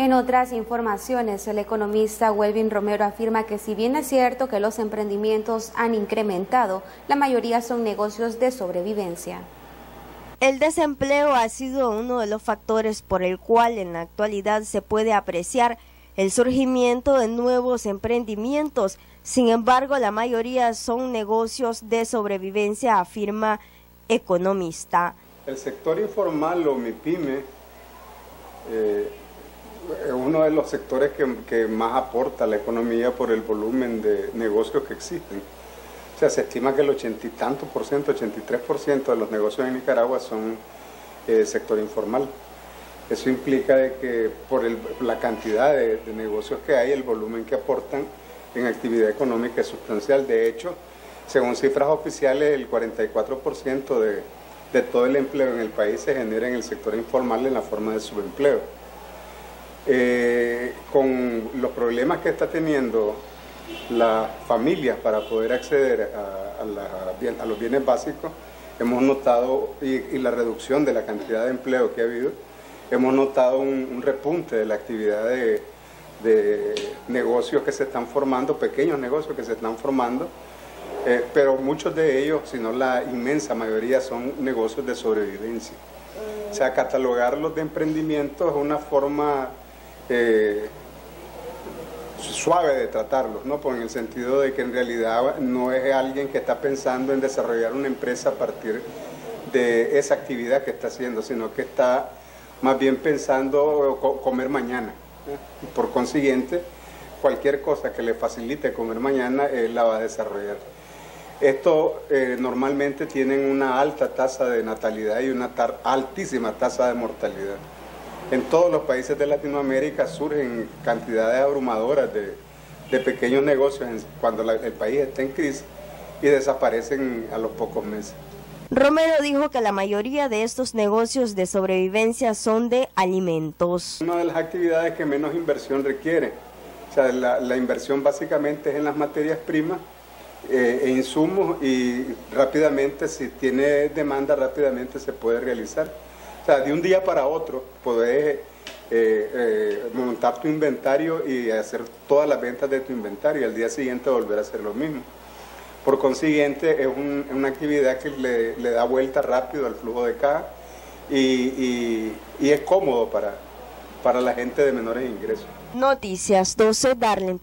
En otras informaciones, el economista Welvin Romero afirma que si bien es cierto que los emprendimientos han incrementado, la mayoría son negocios de sobrevivencia. El desempleo ha sido uno de los factores por el cual en la actualidad se puede apreciar el surgimiento de nuevos emprendimientos. Sin embargo, la mayoría son negocios de sobrevivencia, afirma economista. El sector informal o MIPYME eh, es uno de los sectores que, más aporta la economía por el volumen de negocios que existen sea, se estima que el ochenta y tanto por ciento, 83 por ciento de los negocios en Nicaragua son eh, sector informal. Eso implica de que por la cantidad de, negocios que hay, el volumen que aportan en actividad económica es sustancial. De hecho, según cifras oficiales, el 44% de, de todo el empleo en el país se genera en el sector informal en la forma de subempleo. Eh, con los problemas que está teniendo las familias para poder acceder a, los bienes básicos, hemos notado, y, la reducción de la cantidad de empleo que ha habido, hemos notado un, repunte de la actividad de, negocios que se están formando, pequeños negocios que se están formando, eh, pero muchos de ellos, si no la inmensa mayoría, son negocios de sobrevivencia. O sea, catalogarlos de emprendimiento es una forma suave de tratarlos, ¿no? Pues en el sentido de que en realidad no es alguien que está pensando en desarrollar una empresa a partir de esa actividad que está haciendo, sino que está más bien pensando comer mañana. ¿eh? Por consiguiente, cualquier cosa que le facilite comer mañana, él la va a desarrollar. Esto eh, normalmente tienen una alta tasa de natalidad y una altísima tasa de mortalidad. En todos los países de Latinoamérica surgen cantidades abrumadoras de, pequeños negocios cuando el país está en crisis y desaparecen a los pocos meses. Romero dijo que la mayoría de estos negocios de sobrevivencia son de alimentos. Una de las actividades que menos inversión requiere. O sea, la, inversión básicamente es en las materias primas eh, e insumos y rápidamente, si tiene demanda, rápidamente se puede realizar. O sea, de un día para otro podés eh, eh, montar tu inventario y hacer todas las ventas de tu inventario y al día siguiente volver a hacer lo mismo. Por consiguiente, es una actividad que le, da vuelta rápido al flujo de caja y, es cómodo para, para la gente de menores ingresos. Noticias 12, Darlene.